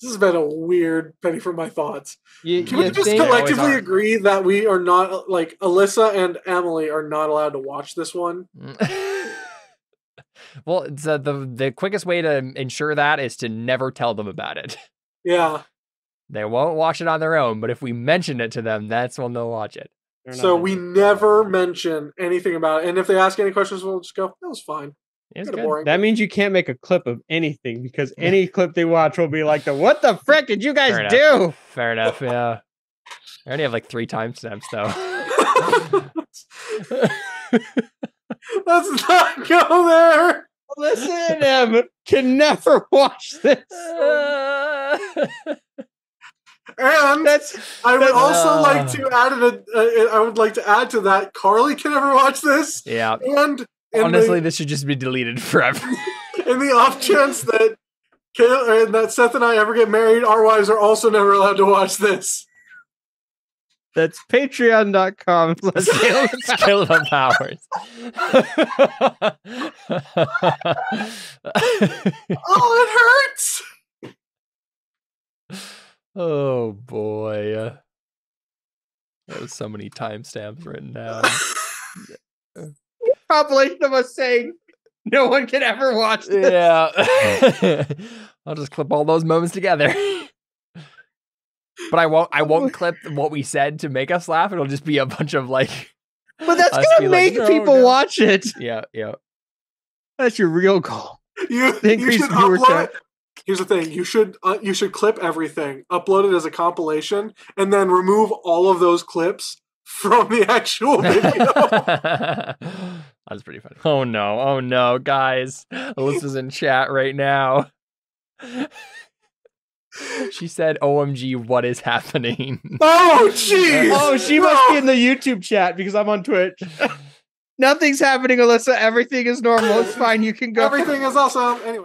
This has been a weird penny for my thoughts. You, Can you we just collectively agree that we are not like Alyssa and Emily are not allowed to watch this one? well, it's, uh, the the quickest way to ensure that is to never tell them about it. Yeah. They won't watch it on their own, but if we mention it to them, that's when they'll watch it. So we never mention anything about it. And if they ask any questions, we'll just go, that was fine. It's Kind of good. boring. That means you can't make a clip of anything because any clip they watch will be like the what the frick did you guys Fair enough. do? Fair enough. Yeah. I already have like three timestamps though. Let's not go there. Listen to them can never watch this. And That's I would That's- also like Uh. to add it. Uh, I would like to add to that. Carly can never watch this, yeah. and in Honestly, the, this should just be deleted forever. in the off chance that Kayla, and uh, that Seth and I ever get married, our wives are also never allowed to watch this. that's patreon.com slash Caleb. Caleb Powers. Oh, it hurts. oh boy. There was so many timestamps written down. Compilation of us saying no one can ever watch this. yeah. I'll just clip all those moments together. But I won't I won't clip what we said to make us laugh. It'll just be a bunch of like But that's gonna be like, make "No, people no." watch it. yeah, yeah. That's your real goal. You, The you should upload viewership. Here's the thing: you should uh, you should clip everything, upload it as a compilation, and then remove all of those clips from the actual video. That's pretty funny. Oh no, oh no, guys. Alyssa's in chat right now. She said, OMG, what is happening? oh, jeez! Oh, she must be in the YouTube chat because I'm on Twitch. Nothing's happening, Alyssa. Everything is normal. It's fine. You can go. Everything is awesome. Anyway.